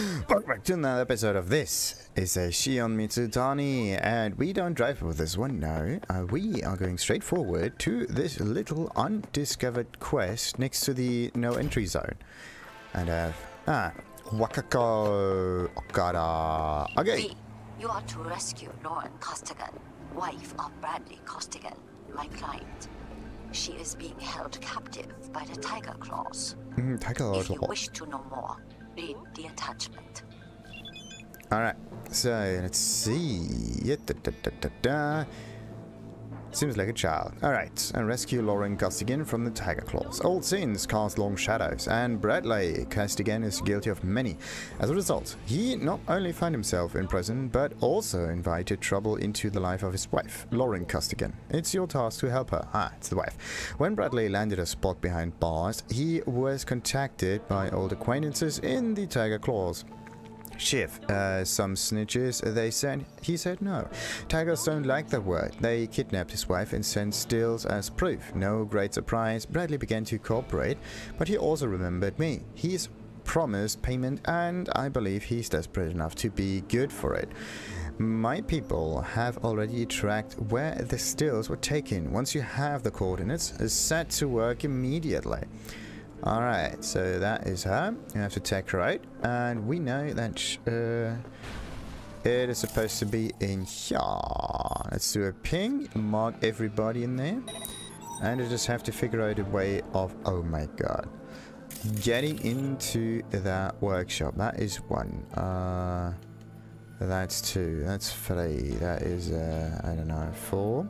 Welcome back to another episode of this. It's a Shion Mitsutani, and we don't drive with this one, no. Uh, we are going straight forward to this little undiscovered quest next to the no entry zone. And, uh, ah, Wakako Okada. Okay. You are to rescue Lauren Costigan, wife of Bradley Costigan, my client. She is being held captive by the Tiger Claws. Mm, take a If you wish to know more, read the attachment. Alright, so let's see. Yeah, da, da, da, da, da. Seems like a child. Alright, and rescue Lauren Costigan from the Tiger Claws. Old sins cast long shadows, and Bradley Costigan is guilty of many. As a result, he not only found himself in prison, but also invited trouble into the life of his wife, Lauren Costigan. It's your task to help her. Ah, it's the wife. When Bradley landed a spot behind bars, he was contacted by old acquaintances in the Tiger Claws. Shiv, uh, some snitches, they said. He said no. Tigers don't like that word. They kidnapped his wife and sent stills as proof. No great surprise, Bradley began to cooperate, but he also remembered me. He's promised payment, and I believe he's desperate enough to be good for it. My people have already tracked where the stills were taken. Once you have the coordinates, set to work immediately. Alright, so that is her. You have to take her out. And we know that uh, it is supposed to be in here. Let's do a ping, mark everybody in there. And I just have to figure out a way of, oh my god. Getting into that workshop. That is one. Uh, that's two. That's three. That is, uh, I don't know, four.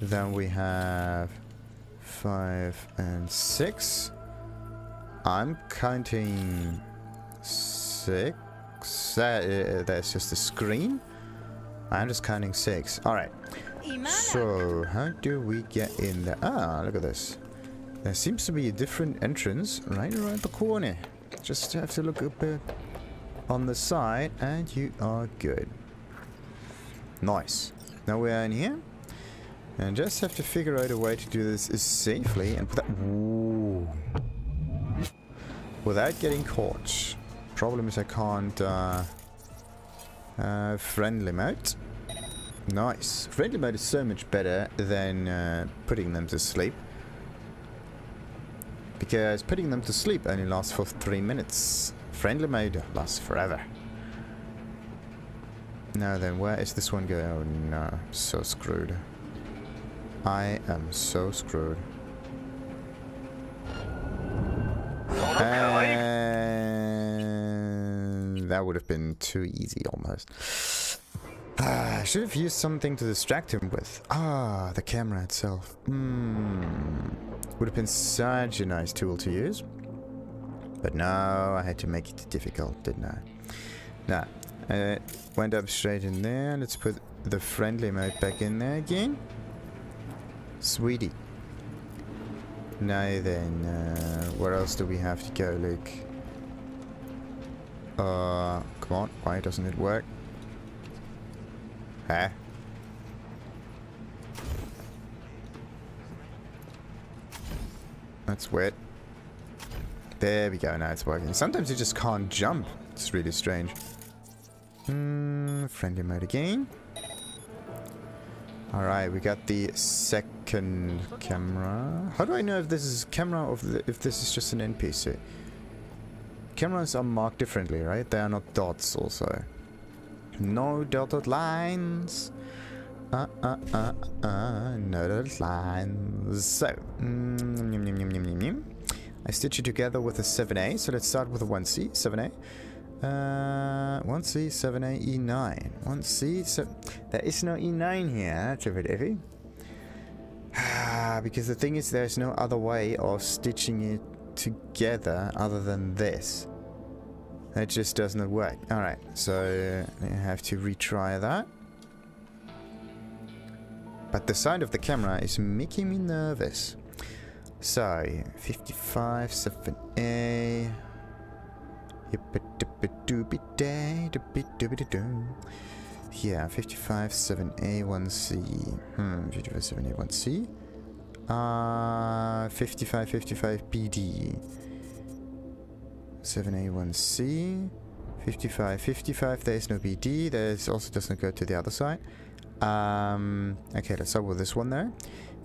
Then we have five and six. I'm counting six. That, uh, that's just a screen. I'm just counting six. Alright. So, how do we get in there? Ah, look at this. There seems to be a different entrance right around the corner. Just have to look up uh, on the side and you are good. Nice. Now we're in here. And just have to figure out a way to do this safely and put that... Ooh without getting caught. Problem is I can't uh, uh, friendly mode. Nice. Friendly mode is so much better than uh, putting them to sleep. Because putting them to sleep only lasts for three minutes. Friendly mode lasts forever. Now then, where is this one going? Oh no, so screwed. I am so screwed. And that would have been too easy almost. Ah, I should have used something to distract him with. Ah, the camera itself. Hmm. Would have been such a nice tool to use. But no, I had to make it difficult, didn't I? Nah, I went up straight in there. Let's put the friendly mode back in there again. Sweetie. Now then, uh, where else do we have to go, Luke? Uh, come on, why doesn't it work? Huh? That's weird. There we go, now it's working. Sometimes you just can't jump. It's really strange. Hmm, friendly mode again. Alright, we got the second camera. How do I know if this is camera or if, this is just an NPC? Cameras are marked differently, right? They are not dots also. No dotted lines. Uh, uh, uh, uh, no dotted lines. So, mm, yum, yum, yum. I stitch it together with a 7A. So let's start with a 1C, 7A. Uh, 1C, 7A, E9. 1C, so there is no E9 here. That's a bit iffy. Because the thing is, there's no other way of stitching it together other than this. It just does not work. Alright, so I have to retry that. But the sound of the camera is making me nervous. So, 55, 7A. Yeah, 55, 7A, 1C. Hmm, 55, 7A, 1C. Uh, 55, 55, BD. 7A, 1C. 55, 55, there's no BD, there's also doesn't go to the other side. Um, okay, let's start with this one there.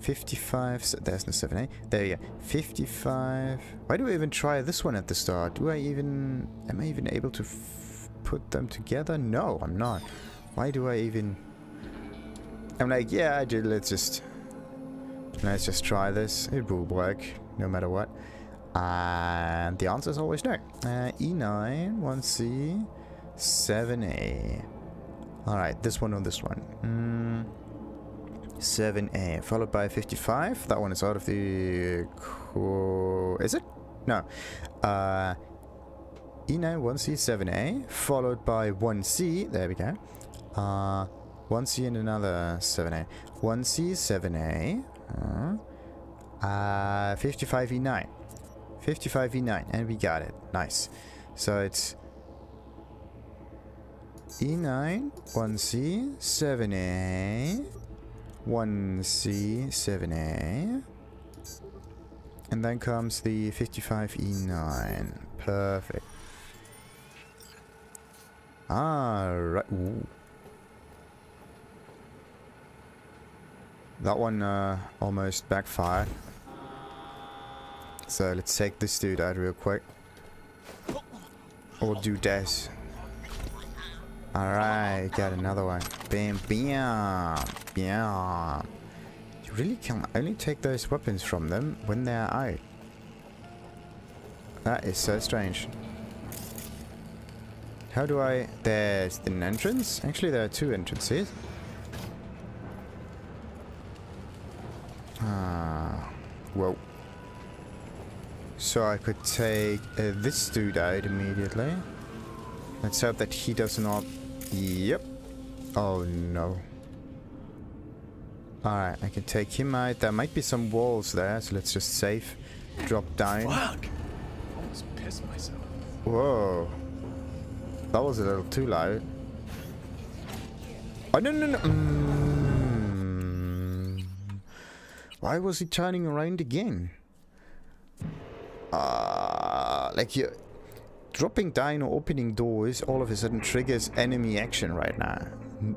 55, so there's no 7A. There you go. 55. Why do I even try this one at the start? Do I even, am I even able to put them together? No, I'm not. Why do I even, I'm like, yeah, I do, let's just, let's just try this. It will work, no matter what. And the answer is always no. Uh, E9, 1C, 7A. Alright, this one or this one. Mm, 7A, followed by 55. That one is out of the... Is it? No. Uh, E9, 1C, 7A, followed by 1C. There we go. Uh, 1C and another 7A. 1C, 7A. Uh, uh, 55 E9. And we got it. Nice. So it's E9, 1C, 7A, 1C, 7A. And then comes the 55 E9. Perfect. Alright. That one uh, almost backfired. So let's take this dude out real quick. Or do this. Alright, got another one. Bam, bam, bam. You really can only take those weapons from them when they're out. That is so strange. How do I... There's an entrance? Actually, there are two entrances. Ah. Whoa. So I could take uh, this dude out immediately. Let's hope that he does not Yep. Oh no. Alright, I can take him out. There might be some walls there, so let's just save. Drop down. Fuck! Almost pissed myself. Whoa. That was a little too loud. Oh, no, no, no. Mm. Why was he turning around again? Uh, like you dropping down or opening doors all of a sudden triggers enemy action right now.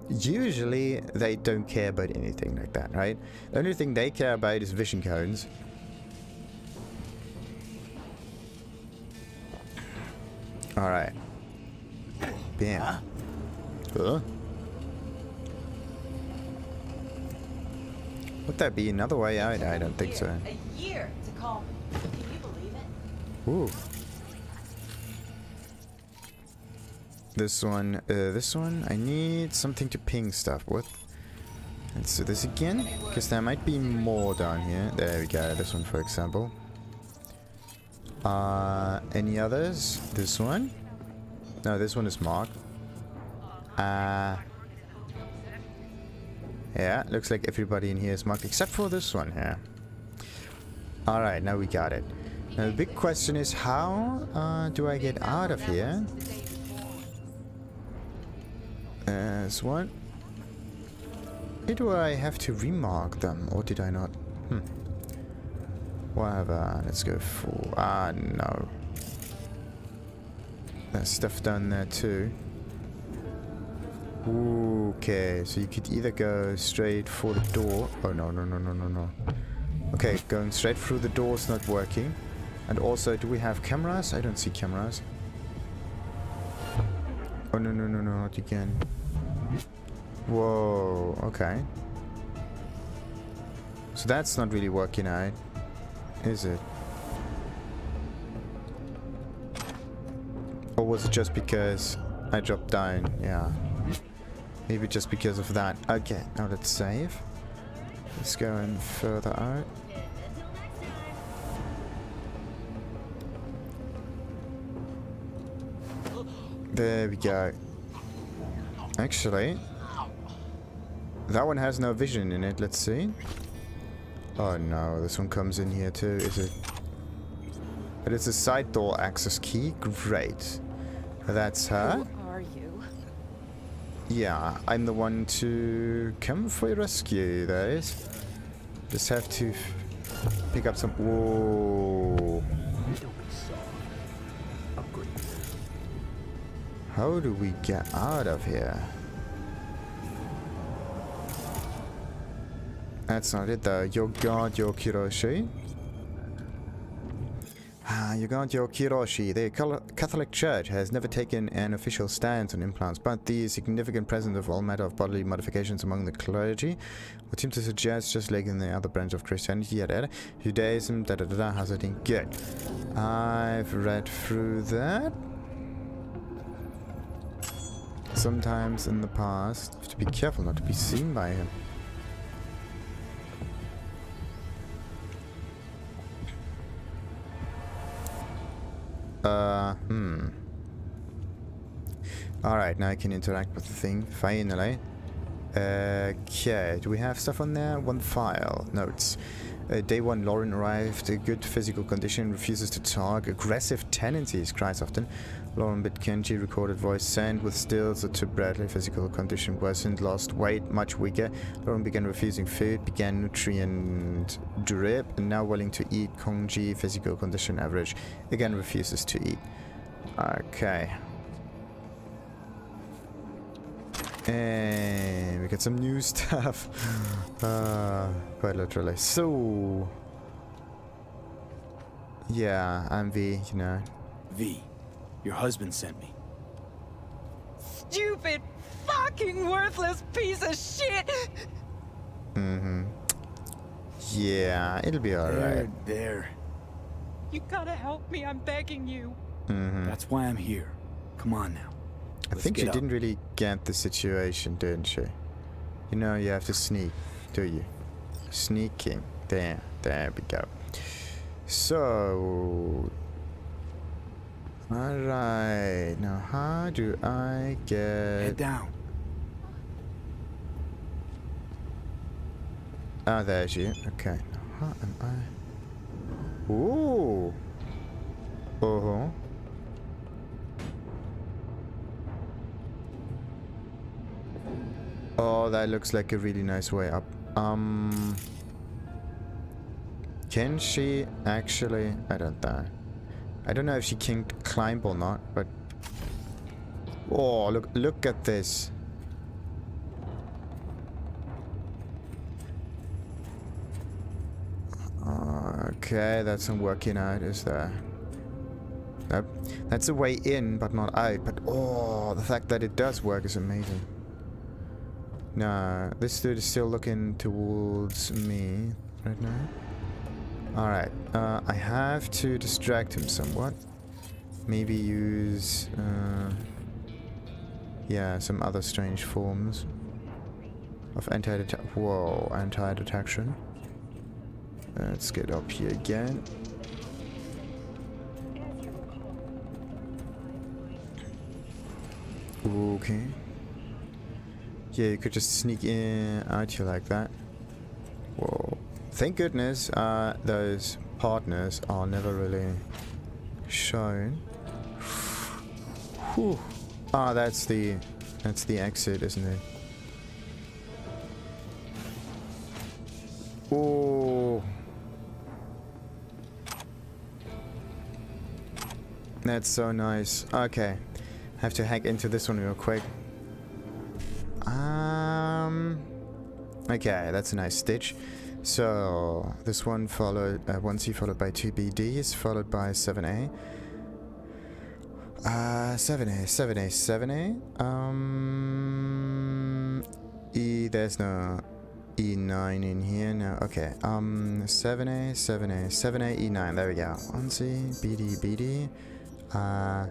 Usually they don't care about anything like that, right? The only thing they care about is vision cones. Alright. Bam. Huh? Would that be another way out? I don't think so. A year to call me. Can you believe it? Ooh. This one, uh, this one, I need something to ping stuff. What? Let's do this again, because there might be more down here. There we go, this one for example. Uh, any others? This one? No, this one is marked. Uh, yeah, looks like everybody in here is marked, except for this one here. Alright, now we got it. Now the big question is, how uh, do I get out of here? As what? Do I have to remark them, or did I not? Hmm. Whatever, let's go for... Ah, no. There's stuff down there too. Okay, so you could either go straight for the door. Oh, no, no, no, no, no, no. Okay, going straight through the door is not working. And also, do we have cameras? I don't see cameras. Oh, no, no, no, no, not again. Whoa, okay. So that's not really working out, is it? Or was it just because I dropped down? Yeah. Maybe just because of that. Okay, now let's save. Let's go in further out. There we go. Actually, that one has no vision in it. Let's see. Oh no, this one comes in here too. Is it? But it's a side door access key. Great. That's her. Who are you? Yeah, I'm the one to come for your rescue, guys. Just have to pick up some... Whoa. How do we get out of here? That's not it though. Your god, your Kiroshi. Ah, you got your Kiroshi. The Catholic Church has never taken an official stance on implants, but the significant presence of all matter of bodily modifications among the clergy would seem to suggest, just like in the other branch of Christianity, Judaism, da da da da, has it in good. I've read through that. Sometimes in the past, You have to be careful not to be seen by him. Uh, hmm. Alright, now I can interact with the thing, finally. Okay, do we have stuff on there? One file, notes. Uh, day one, Lauren arrived, a good physical condition, refuses to talk, aggressive tendencies, cries often. Lauren Bitkenji recorded voice sent with stills to Bradley, physical condition worsened, lost weight, much weaker. Lauren began refusing food, began nutrient drip, and now willing to eat. Kongji, physical condition average, again refuses to eat. Okay. And we got some new stuff. uh, quite literally. So, yeah, I'm V, you know. V, your husband sent me. Stupid, fucking worthless piece of shit! Mm-hmm. Yeah, it'll be alright. There, alright. there. You gotta help me, I'm begging you. Mm-hmm. That's why I'm here. Come on now. I think she up. didn't really get the situation, didn't she? You know, you have to sneak, do you? Sneaking. There, there we go. So... Alright, now how do I Head get... down. Ah, there's you. Okay. Now how am I... Ooh! Uh-huh. Oh, that looks like a really nice way up. Um... Can she actually... I don't know. I don't know if she can climb or not, but... Oh, look, look at this. Okay, that's not working out, is there? Nope. That's a way in, but not out. But oh, the fact that it does work is amazing. No, this dude is still looking towards me right now. Alright, uh, I have to distract him somewhat. Maybe use, uh, yeah, some other strange forms of anti-detection. Whoa, anti-detection. Let's get up here again. Okay. Yeah, you could just sneak in out here like that. Whoa. Thank goodness uh, those partners are never really shown. Whew. Ah, that's the that's the exit, isn't it? Oh. That's so nice. Okay. Have to hack into this one real quick. Okay, that's a nice stitch. So this one followed uh, 1C followed by two BDs followed by 7A. Uh, 7A, 7A, 7A. Um, E. There's no E9 in here. No. Okay. Um, 7A, 7A, 7A, E9. There we go. 1C, BD, BD. Uh.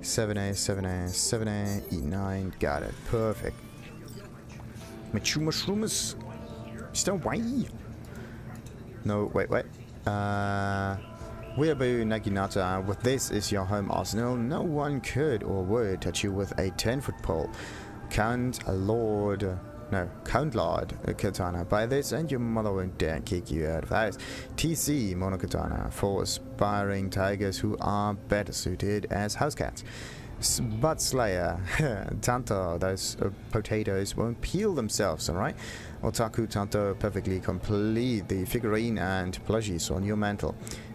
7A, 7A, 7A, E9. Got it. Perfect. Machu mushrooms. Still why? No, wait, wait. Uh. Weeaboo Naginata, with this is your home arsenal. No one could or would touch you with a 10 foot pole. Count lord. No, Count Lord Katana. By this, and your mother won't dare kick you out of the house. TC Monokatana for aspiring tigers who are better suited as house cats. Butt Slayer, Tanto, those uh, potatoes won't peel themselves, alright? Otaku Tanto perfectly complete the figurine and plushies on your mantle.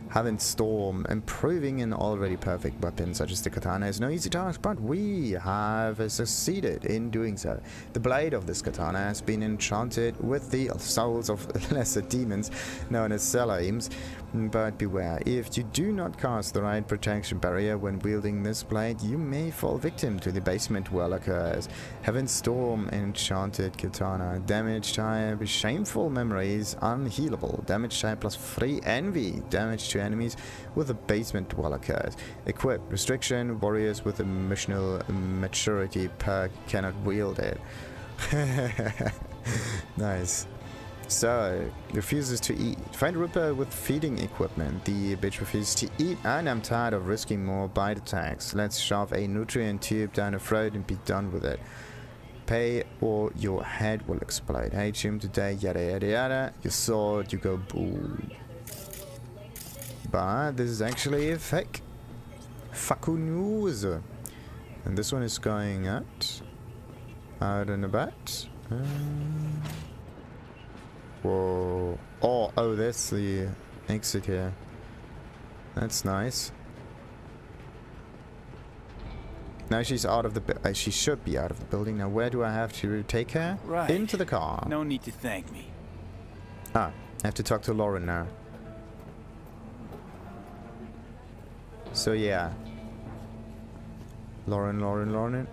Heaven Storm. Improving an already perfect weapon such as the katana is no easy task, but we have succeeded in doing so. The blade of this katana has been enchanted with the souls of lesser demons known as Selaims. But beware, if you do not cast the right protection barrier when wielding this blade, you may fall victim to the basement well occurs. Heaven Storm Enchanted Katana. Damage type Shameful Memories Unhealable. Damage type plus free envy. Damage to enemies with a basement well occurs. Equip Restriction Warriors with a emotional maturity perk cannot wield it. nice. So, refuses to eat. Find Ripper with feeding equipment. The bitch refuses to eat and I'm tired of risking more bite attacks. Let's shove a nutrient tube down her throat and be done with it. Pay or your head will explode. Hate him today, yada yada yada. Your sword, you go boom. But this is actually a fake. Faku news. And this one is going out. Out and about. Um, Whoa. Oh, oh, that's the exit here. That's nice. Now she's out of the... Uh, she should be out of the building. Now where do I have to take her? Right. Into the car. No need to thank me. Ah, I have to talk to Lauren now. So yeah. Lauren, Lauren, Lauren.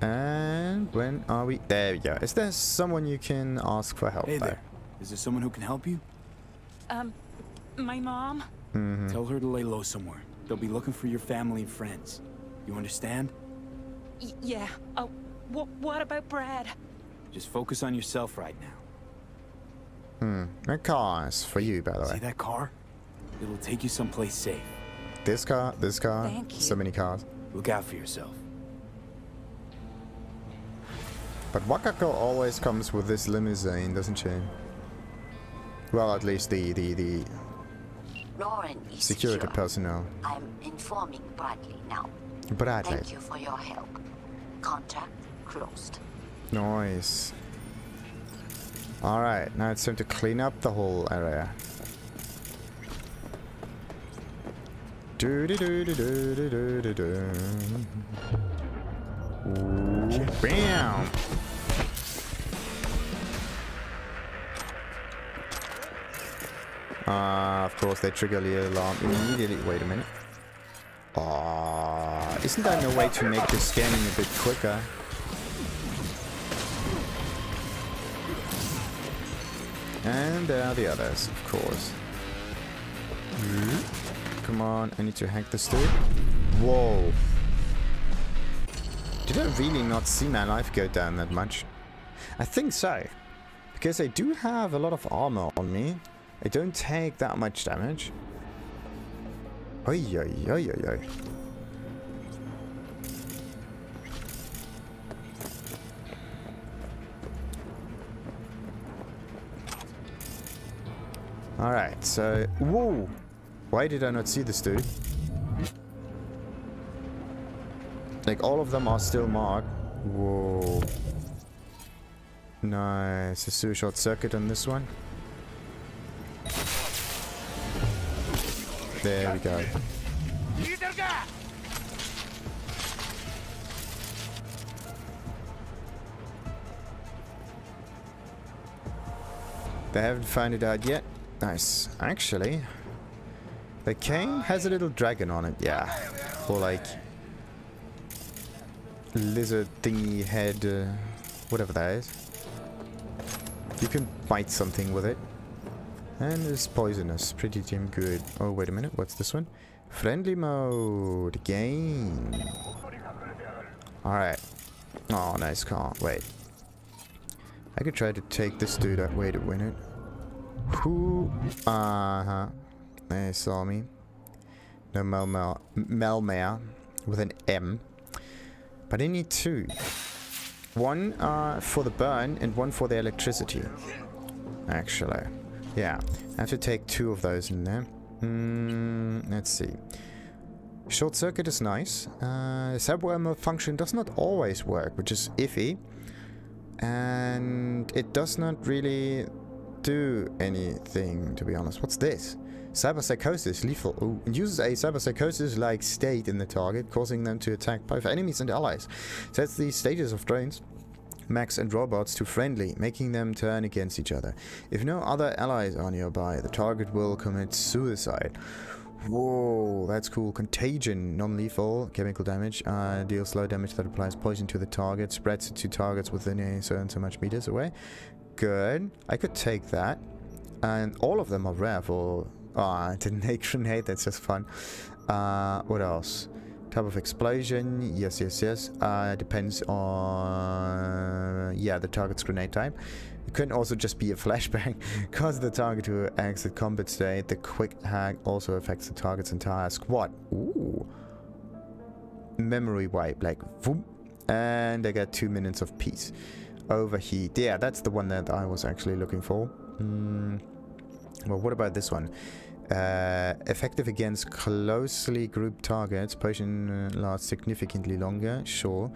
And when are we? There we go. Is there someone you can ask for help Hey there? there. Is there someone who can help you? Um, my mom? Mm-hmm. Tell her to lay low somewhere. They'll be looking for your family and friends. You understand? Y yeah. Oh, wh what about Brad? Just focus on yourself right now. Hmm. A car is for you, by the way. See way. that car? It'll take you someplace safe. This car, this car, Thank you. so many cars. Look out for yourself. But Wakako always comes with this limousine, doesn't she? Well, at least the the the Lauren is security secure. personnel. I'm informing Bradley now. Bradley. Thank you for your help. Contract closed. Nice. Alright, now it's time to clean up the whole area. Bam! Ah, of course they trigger the alarm immediately. Wait a minute. Ah, isn't there no way to make the scanning a bit quicker? And there are the others, of course. Come on, I need to hack this dude. Whoa. Did I really not see my life go down that much? I think so. Because I do have a lot of armor on me. I don't take that much damage. Oi, oi, oi, oi, oi. Alright, so... Whoa! Why did I not see this dude? Like, all of them are still marked. Whoa. Nice. A sewer short circuit on this one. There we go. They haven't found it out yet. Nice. Actually, the cane has a little dragon on it. Yeah. Or like lizard thingy head, uh, whatever that is. You can bite something with it. And it's poisonous. Pretty damn good. Oh, wait a minute. What's this one? Friendly mode. game. Alright. Oh, nice car. Wait. I could try to take this dude out. Wait a minute. Who? Uh-huh. They saw me. No Melmel. Melmare. With an M. But I need two. One uh, for the burn and one for the electricity. Actually. Yeah. I have to take two of those in there. Hmm, let's see. Short circuit is nice. Uh, cyberware malfunction does not always work, which is iffy. And it does not really do anything, to be honest. What's this? Cyberpsychosis, lethal. Ooh. Induces a cyberpsychosis-like state in the target, causing them to attack both enemies and allies. Sets the stages of drones, mechs and robots to friendly, making them turn against each other. If no other allies are nearby, the target will commit suicide. Whoa, that's cool. Contagion, non-lethal, chemical damage. Uh, deals slow damage that applies poison to the target, spreads it to targets within a certain so much meters away. Good. I could take that. And all of them are rare for... Ah, oh, didn't grenade, that's just fun. Uh, what else? Type of explosion, yes, yes, yes. Uh, depends on... Yeah, the target's grenade type. It could also just be a flashbang. Cause the target to exit combat state. The quick hack also affects the target's entire squad. Ooh. Memory wipe, like, boom. And I get two minutes of peace. Overheat. Yeah, that's the one that I was actually looking for. Mm. Well, what about this one? Uh, effective against closely grouped targets. Potion uh, lasts significantly longer. Sure.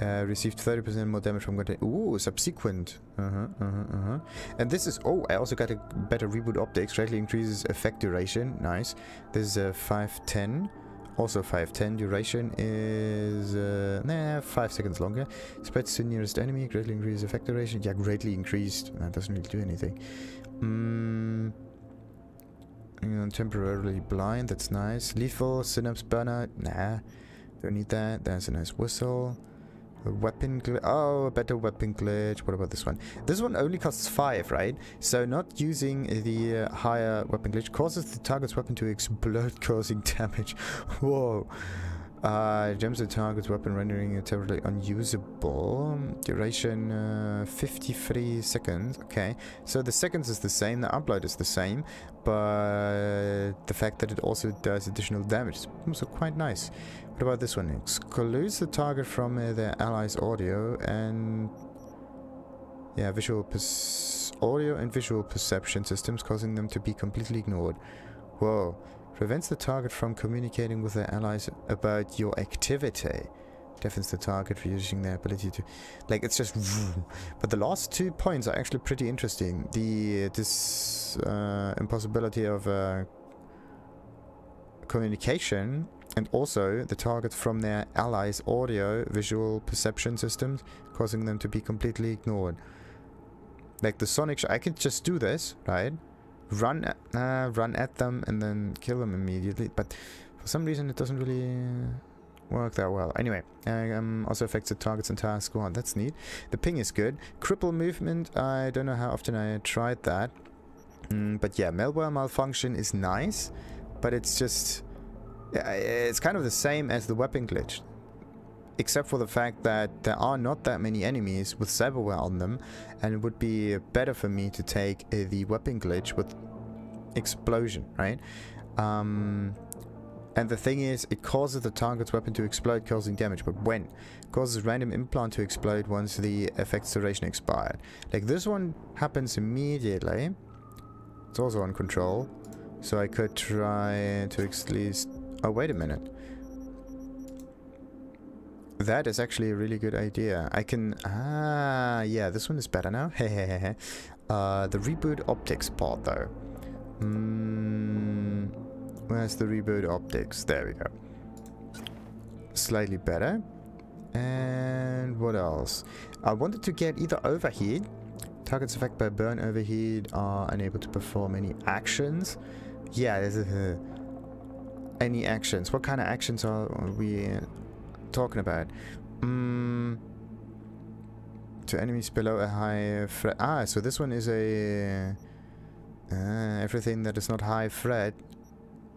Uh, received 30% more damage from content. Ooh, subsequent. Uh-huh, uh-huh, uh-huh. And this is... Oh, I also got a better reboot optics. Greatly increases effect duration. Nice. This is a 510. Also 510. Duration is... Uh, nah, 5 seconds longer. Spreads to nearest enemy. Greatly increases effect duration. Yeah, greatly increased. That doesn't really do anything. Mm, temporarily blind. That's nice. Lethal. Synapse burner. Nah. Don't need that. That's a nice whistle. A weapon. Oh, a better weapon glitch. What about this one? This one only costs 5, right? So not using the uh, higher weapon glitch causes the target's weapon to explode, causing damage. Whoa. Uh, gems the target weapon, rendering it temporarily unusable. Duration uh, 53 seconds. Okay, so the seconds is the same, the upload is the same, but the fact that it also does additional damage is also quite nice. What about this one? Excludes the target from uh, the allies' audio and yeah, visual audio and visual perception systems, causing them to be completely ignored. Whoa. Prevents the target from communicating with their allies about your activity. Deafens the target, reducing their ability to... Like, it's just... But the last two points are actually pretty interesting. The... This... Uh, impossibility of... Uh, communication and also the target from their allies' audio visual perception systems causing them to be completely ignored like the sonic i can just do this right run uh, run at them and then kill them immediately but for some reason it doesn't really work that well. Anyway um, also affects the target's entire squad. That's neat. The ping is good. Cripple movement i don't know how often i tried that. Mm, but yeah malware malfunction is nice but it's just it's kind of the same as the weapon glitch except for the fact that there are not that many enemies with cyberware on them and it would be better for me to take uh, the weapon glitch with explosion right? Um, and the thing is it causes the target's weapon to explode causing damage. But when? Causes random implant to explode once the effect's duration expired. Like this one happens immediately. It's also on control. So I could try to at least oh wait a minute that is actually a really good idea. I can... Ah, yeah, this one is better now. uh, the reboot optics part, though. Mm, where's the reboot optics? There we go. Slightly better. And what else? I wanted to get either overheat. Targets affected by burn overheat are unable to perform any actions. Yeah, there's a... Any actions. What kind of actions are we talking about? Mm, to enemies below a high threat. Ah, so this one is a... Uh, everything that is not high threat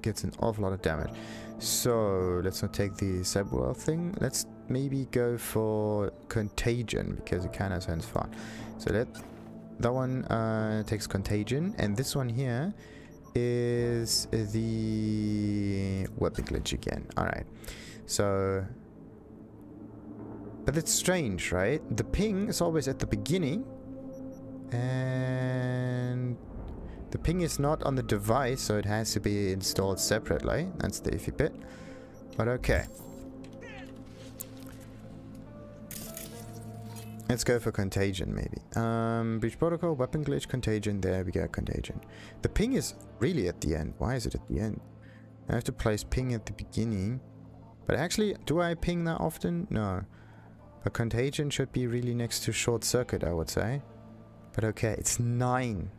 gets an awful lot of damage. So, let's not take the Cyberworld thing. Let's maybe go for Contagion, because it kind of sounds fun. So that, that one uh, takes Contagion, and this one here is the weapon glitch again. Alright, so but it's strange, right? The ping is always at the beginning. And the ping is not on the device, so it has to be installed separately. That's the iffy bit. But okay. Let's go for contagion, maybe. Um, breach protocol, weapon glitch, contagion. There we go, contagion. The ping is really at the end. Why is it at the end? I have to place ping at the beginning. But actually, do I ping that often? No. But contagion should be really next to short circuit, I would say. But okay, it's nine.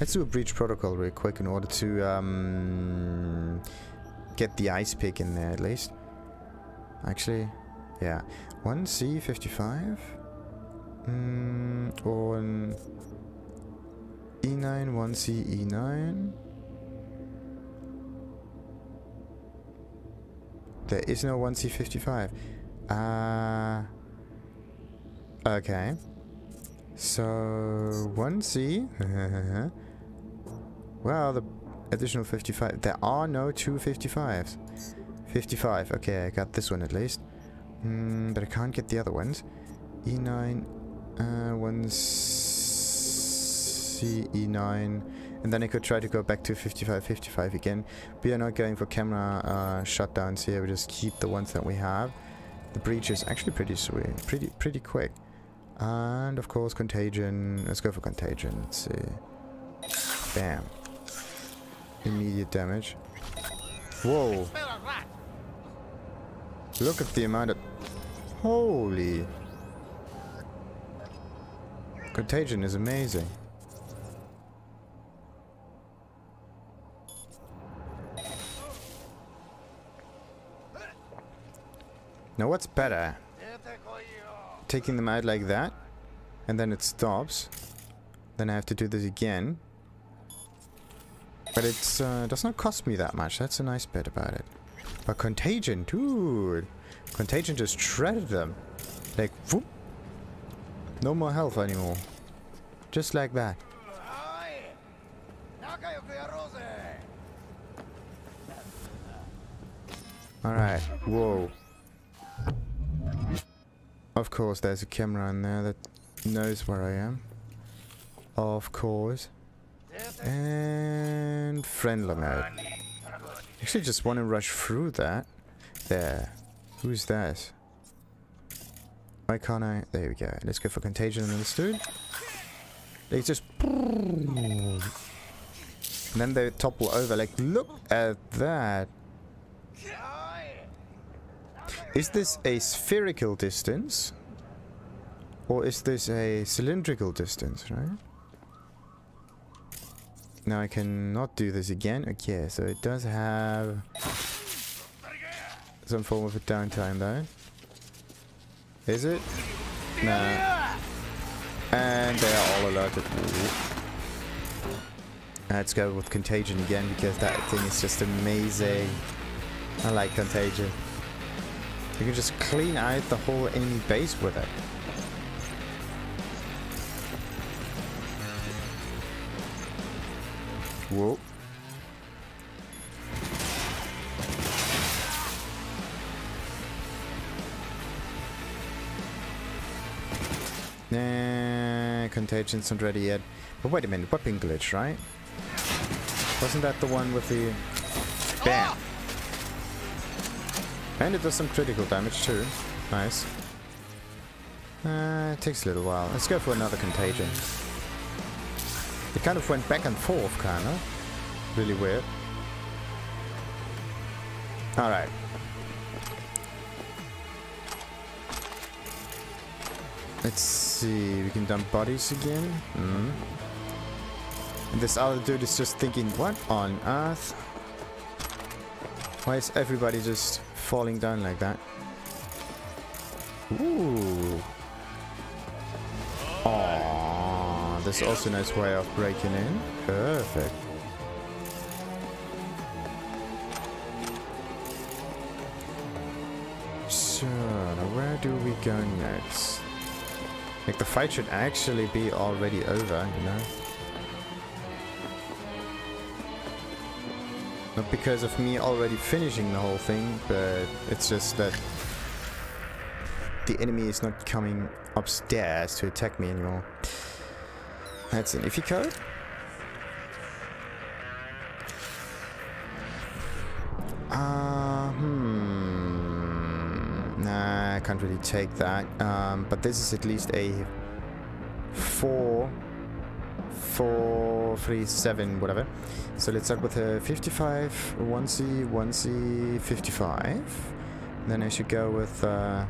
Let's do a breach protocol real quick in order to um, get the ice pick in there at least. Actually, yeah. 1C55. Mm, on E9, 1C, E9. There is no 1C55. Uh, okay. So, 1C. well, the additional 55. There are no two 55s. 55. Okay, I got this one at least. Mm, but I can't get the other ones. E9, uh, 1C, E9. And then I could try to go back to 55, 55 again. We are not going for camera uh, shutdowns here. We just keep the ones that we have. The breach is actually pretty sweet. Pretty, pretty quick. And of course, contagion. Let's go for contagion. Let's see. Bam. Immediate damage. Whoa. Look at the amount of... Holy. Contagion is amazing. Now what's better? Taking them out like that, and then it stops. Then I have to do this again. But it uh, does not cost me that much. That's a nice bit about it. But Contagion, dude. Contagion just shredded them. Like, whoop. No more health anymore. Just like that. Alright, whoa. Of course, there's a camera in there that knows where I am. Of course. And friendly mode. Actually, just want to rush through that. There. Who's that? Why can't I? There we go. Let's go for contagion on this dude. They just... And then they topple over. Like, look at that. Is this a spherical distance? Or is this a cylindrical distance, right? Now I cannot do this again. Okay, so it does have some form of a downtime though. Is it? No. And they are all alerted. Let's go with Contagion again because that thing is just amazing. I like Contagion. You can just clean out the whole enemy base with it. Whoa. Nah, contagion's not ready yet. But wait a minute, weapon glitch, right? Wasn't that the one with the... Bam! And it does some critical damage too. Nice. Uh, it takes a little while. Let's go for another contagion. It kind of went back and forth, kind of. Really weird. Alright. Let's see, we can dump bodies again. Mm. This other dude is just thinking, what on earth? Why is everybody just falling down like that? Ooh. Aww, there's also a nice way of breaking in. Perfect. So, where do we go next? Like, the fight should actually be already over, you know? Because of me already finishing the whole thing, but it's just that the enemy is not coming upstairs to attack me anymore. That's an iffy code. Uh, hmm. Nah, I can't really take that. Um, but this is at least a four, four, three, seven, whatever. So let's start with a 55, 1C, 1C, 55. Then I should go with uh,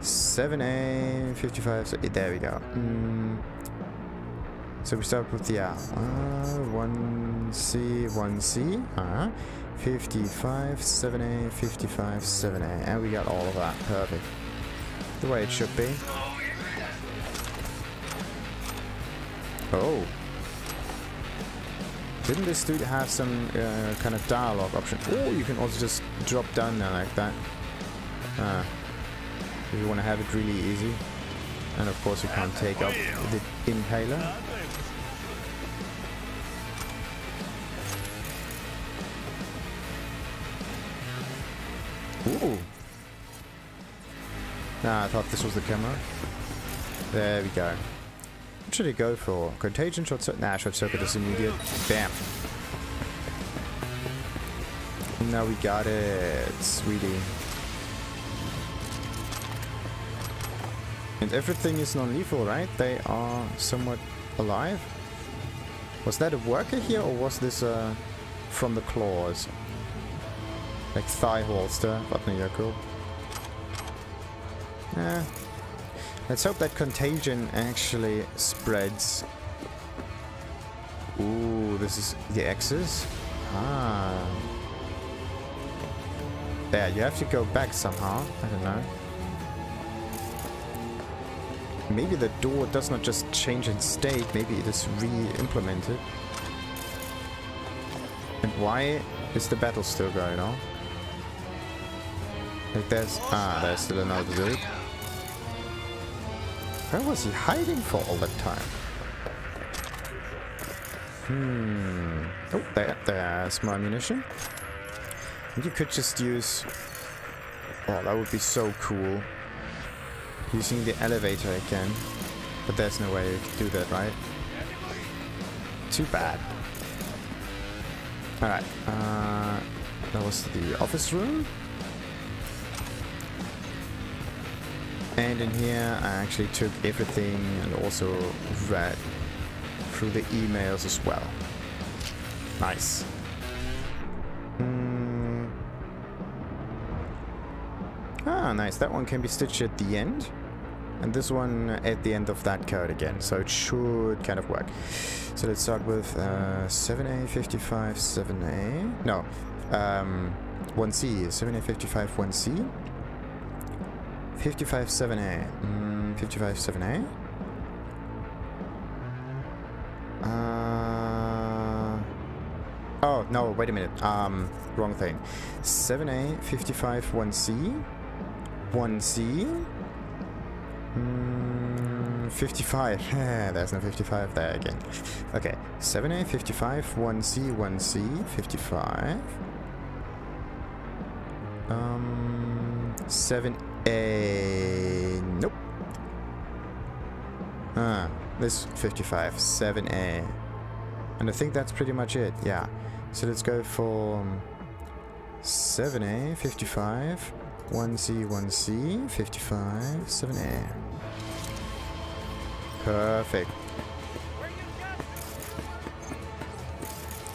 7A, 55. So, there we go. Mm. So we start with the uh, 1C, 1C. Uh, 55, 7A, 55, 7A. And we got all of that. Perfect. The way it should be. Oh. Didn't this dude have some uh, kind of dialogue option? Oh, you can also just drop down there like that. Uh, if you want to have it really easy. And of course you can't take up the inhaler. Ooh. Nah, I thought this was the camera. There we go. Should he go for? Contagion, short circuit? Nah, short circuit is immediate. Bam. Now we got it, sweetie. And everything is non-lethal, right? They are somewhat alive? Was that a worker here, or was this uh, from the claws? Like thigh holster, cool. Yeah. Let's hope that contagion actually spreads. Ooh, this is the X's? Ah. There, you have to go back somehow. I don't know. Maybe the door does not just change in state, maybe it is re-implemented. And why is the battle still going on? Like there's... Ah, there's still another dude. Where was he hiding for all that time? Hmm... Oh, there, there's more ammunition. You could just use... Oh, that would be so cool. Using the elevator again. But there's no way you could do that, right? Too bad. Alright, uh, that was the office room. And in here I actually took everything and also read through the emails as well. Nice. Mm. Ah, nice. That one can be stitched at the end. And this one at the end of that code again. So it should kind of work. So let's start with uh, 7A, 55, 7A. No, um, 1C. 7A, 55, 1C. 55 7A. Mm, 55 7A. Uh, oh, no, wait a minute. Um, wrong thing. 7A, 55 1C. 1C. Mm, 55. There's no 55 there again. Okay. 7A, 55, 1C, 1C, 55. Um, 7 a... Nope. Ah, this 55. 7A. And I think that's pretty much it, yeah. So let's go for 7A, 55, 1C, 1C, 55, 7A. Perfect.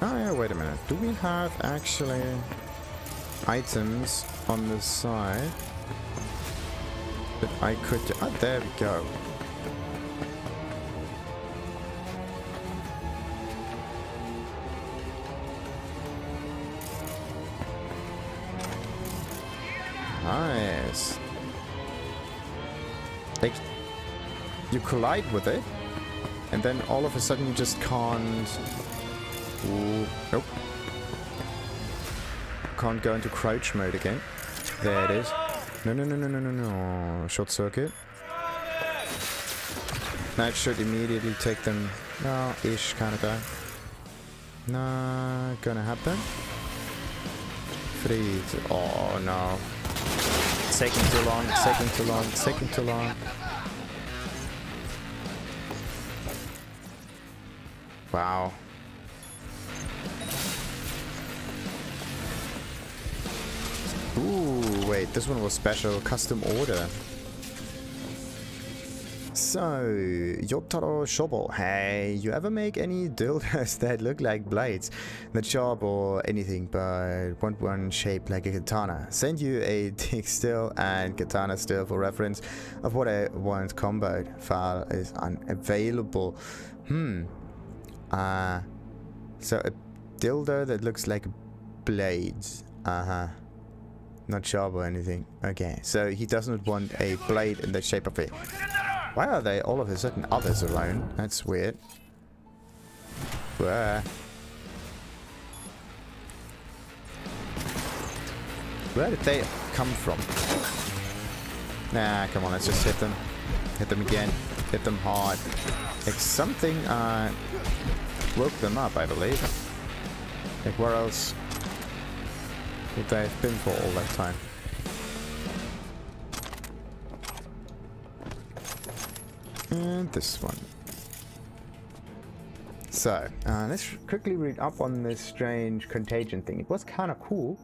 Oh yeah, wait a minute. Do we have actually items on the side? I could... Oh, there we go. Nice. Like, you collide with it, and then all of a sudden you just can't... Ooh, nope. Can't go into crouch mode again. There it is. No, no, no, no, no, no, no. Short circuit. That should immediately take them... No, ish kind of guy. Not gonna happen. Freed. Oh, no. Taking too long, taking too long, taking too long. Wow. Ooh, wait, this one was special. Custom order. So, Yotaro Shobo. Hey, you ever make any dildos that look like blades? Not sharp or anything, but want one shaped like a katana. Send you a dick still and katana still for reference of what I want comboed. File is unavailable. Hmm. Uh, so a dildo that looks like blades. Uh-huh. Not sharp or anything. Okay, so he doesn't want a blade in the shape of it. Why are they all of a sudden others alone? That's weird. Where? Where did they come from? Nah, come on, let's just hit them. Hit them again. Hit them hard. Like something uh, woke them up, I believe. Like where else would have been for all that time? And this one. So, uh, let's quickly read up on this strange contagion thing. It was kind of cool,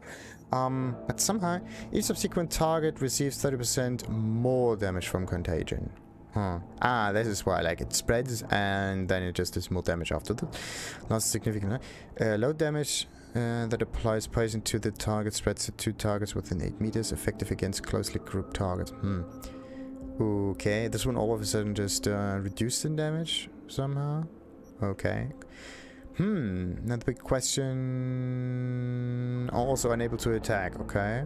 um, but somehow each subsequent target receives 30% more damage from contagion. Huh. Ah, this is why, like, it spreads and then it just does more damage after that. Not significant. Uh, low damage uh, that applies poison to the target spreads to two targets within 8 meters, effective against closely grouped targets. Hmm. Okay, this one all of a sudden just uh, reduced in damage somehow. Okay. Hmm, another big question. Also unable to attack, okay.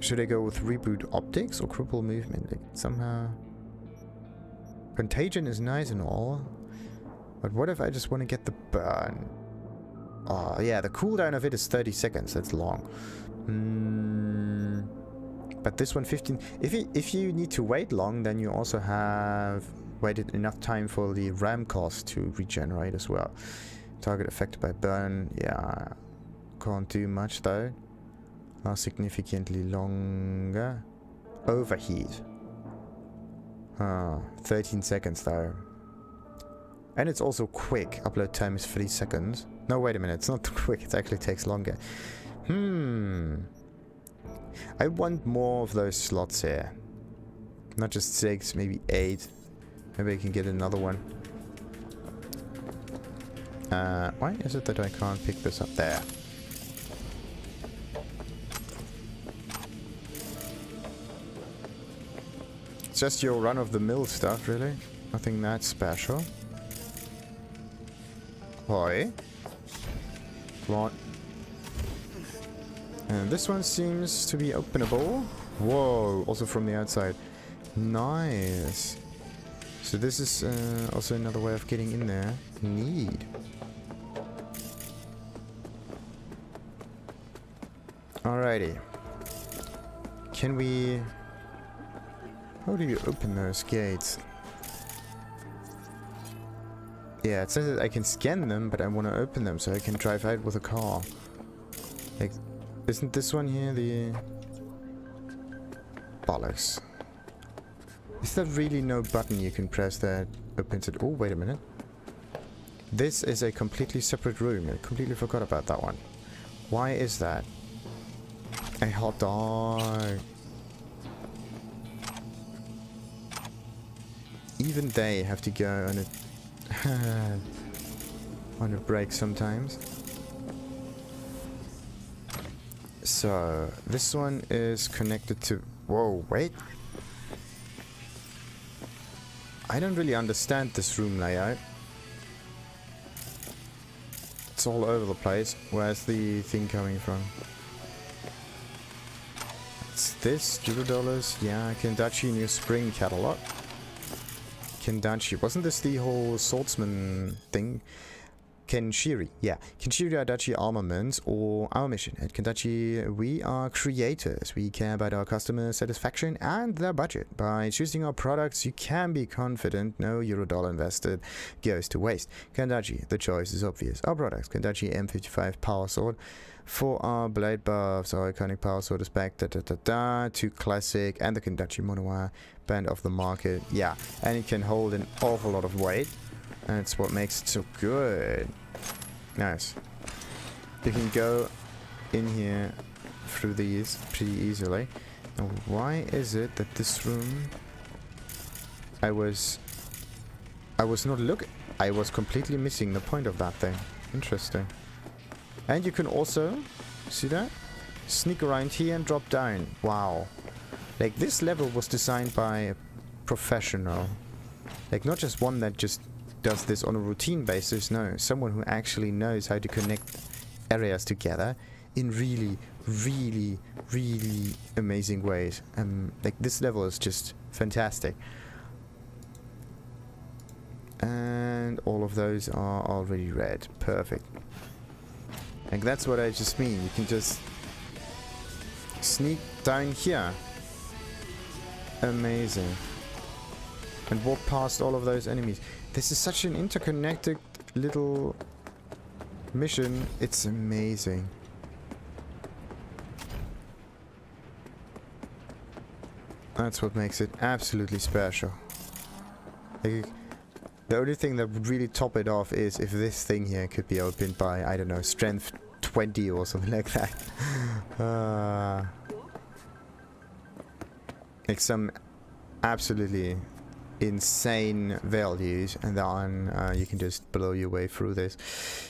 Should I go with reboot optics or cripple movement? Like, somehow... Contagion is nice and all. But what if I just want to get the burn? Oh, yeah, the cooldown of it is 30 seconds. That's long. Hmm... But this one 15... If you, if you need to wait long, then you also have waited enough time for the RAM cost to regenerate as well. Target affected by burn. Yeah, can't do much though. Last significantly longer. Overheat. Ah, 13 seconds though. And it's also quick. Upload time is 3 seconds. No, wait a minute. It's not quick. It actually takes longer. Hmm. I want more of those slots here. Not just six, maybe eight. Maybe I can get another one. Uh, why is it that I can't pick this up? There. It's just your run-of-the-mill stuff, really. Nothing that special. Hoi. What? And this one seems to be openable. Whoa, also from the outside. Nice. So this is uh, also another way of getting in there. Neat. Alrighty. Can we... How do you open those gates? Yeah, it says that I can scan them, but I want to open them so I can drive out with a car. Like, isn't this one here the... Bollocks. Is there really no button you can press that opens it? Oh, wait a minute. This is a completely separate room. I completely forgot about that one. Why is that? A hot dog. Even they have to go on a on a break sometimes. So this one is connected to. Whoa! Wait. I don't really understand this room layout. It's all over the place. Where's the thing coming from? It's this, Dollars. Yeah, Kendachi New Spring Catalog. Wasn't this the whole swordsman thing? Kenshiri, yeah. Kenshiri Adachi Armaments or our mission. At Kendachi, we are creators. We care about our customer satisfaction and their budget. By choosing our products, you can be confident no Eurodollar invested goes to waste. Kendachi, the choice is obvious. Our products, Kendachi M55 Power Sword. For our blade buffs, our iconic power sword is back da, da, da, da, to classic and the Kendachi Monowire band of the market. Yeah, and it can hold an awful lot of weight. That's what makes it so good. Nice. You can go in here through these pretty easily. Now, why is it that this room... I was... I was not looking... I was completely missing the point of that thing. Interesting. And you can also... See that? Sneak around here and drop down. Wow. Like, this level was designed by a professional. Like, not just one that just does this on a routine basis, no. Someone who actually knows how to connect areas together in really, really, really amazing ways. Um, like, this level is just fantastic. And all of those are already red. Perfect. Like, that's what I just mean. You can just sneak down here. Amazing. And walk past all of those enemies. This is such an interconnected little mission. It's amazing. That's what makes it absolutely special. Like, the only thing that would really top it off is if this thing here could be opened by, I don't know, strength 20 or something like that. uh, like some absolutely insane values and then uh, you can just blow your way through this.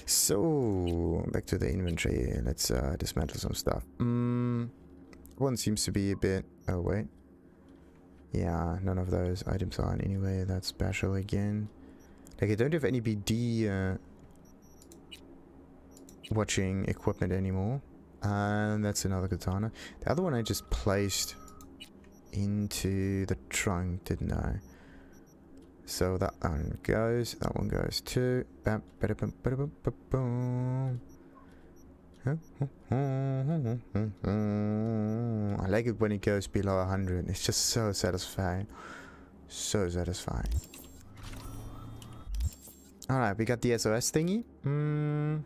So, back to the inventory. Let's uh, dismantle some stuff. Mm, one seems to be a bit... Oh, wait. Yeah, none of those items are on anyway. That's special again. Like, I don't have any BD uh, watching equipment anymore. And that's another katana. The other one I just placed into the trunk, didn't I? So that one goes, that one goes too. Bam, bada, bum, bada, bum, bum, bum. I like it when it goes below 100. It's just so satisfying. So satisfying. Alright, we got the SOS thingy. Mm.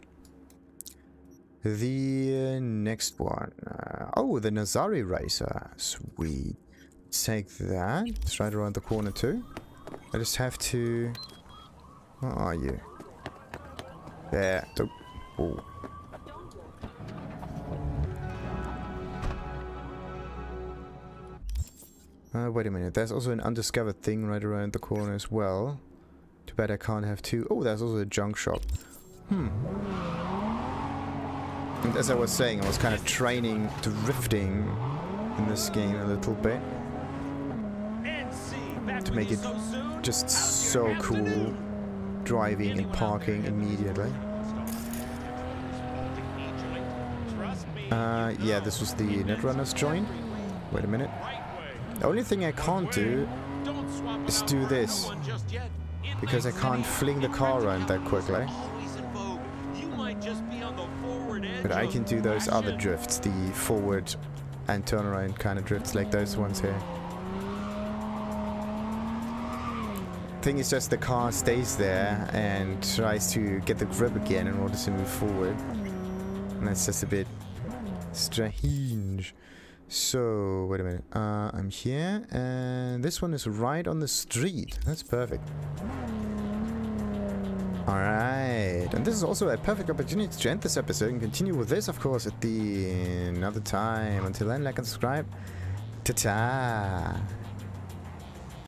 The next one. Uh, oh, the Nazari Racer. Sweet. Take that. It's right around the corner too. I just have to... Where are you? There. Oh. Uh, wait a minute. There's also an undiscovered thing right around the corner as well. Too bad I can't have two. Oh, there's also a junk shop. Hmm. And as I was saying, I was kind of training to drifting in this game a little bit. To make it just so cool driving and parking immediately. Uh, yeah, this was the Netrunner's joint. Wait a minute. The only thing I can't do is do this. Because I can't fling the car around that quickly. But I can do those other drifts, the forward and turnaround kind of drifts like those ones here. Thing is just the car stays there and tries to get the grip again in order to move forward. And that's just a bit strange. So, wait a minute. Uh, I'm here, and this one is right on the street. That's perfect. Alright, and this is also a perfect opportunity to end this episode and continue with this, of course, at the another time. Until then, like and subscribe. Ta-ta!